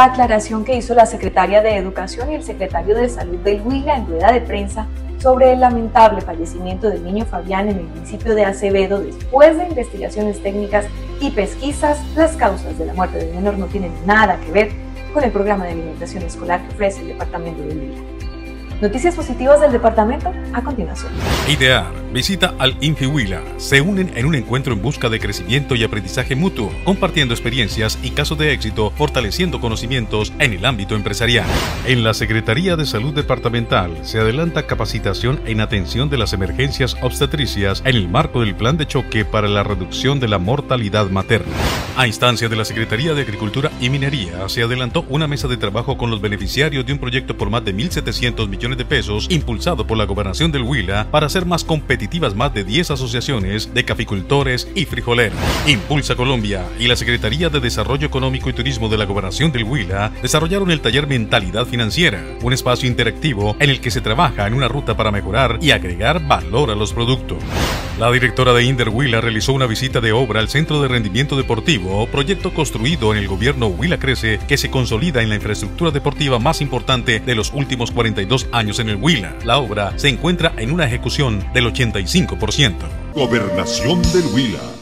la aclaración que hizo la secretaria de Educación y el secretario de Salud del Huila en rueda de prensa sobre el lamentable fallecimiento del niño Fabián en el municipio de Acevedo después de investigaciones técnicas y pesquisas, las causas de la muerte del menor no tienen nada que ver con el programa de alimentación escolar que ofrece el departamento de Huila. Noticias positivas del departamento a continuación. IDEAR visita al Infihuila. Se unen en un encuentro en busca de crecimiento y aprendizaje mutuo, compartiendo experiencias y casos de éxito, fortaleciendo conocimientos en el ámbito empresarial. En la Secretaría de Salud Departamental se adelanta capacitación en atención de las emergencias obstetricias en el marco del plan de choque para la reducción de la mortalidad materna. A instancia de la Secretaría de Agricultura y Minería, se adelantó una mesa de trabajo con los beneficiarios de un proyecto por más de 1.700 millones de pesos impulsado por la gobernación del Huila para hacer más competitivas más de 10 asociaciones de caficultores y frijoleros. Impulsa Colombia y la Secretaría de Desarrollo Económico y Turismo de la gobernación del Huila desarrollaron el taller Mentalidad Financiera, un espacio interactivo en el que se trabaja en una ruta para mejorar y agregar valor a los productos. La directora de Inder Huila realizó una visita de obra al Centro de Rendimiento Deportivo, proyecto construido en el gobierno Huila Crece que se consolida en la infraestructura deportiva más importante de los últimos 42 años en el Huila. La obra se encuentra en una ejecución del 85%. Gobernación del Huila.